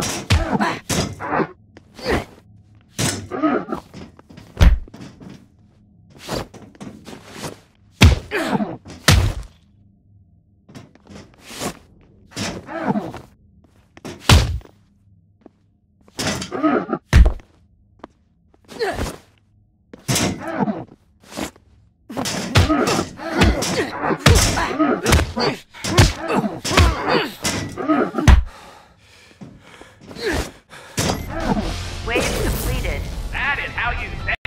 Oh, completed. That is how you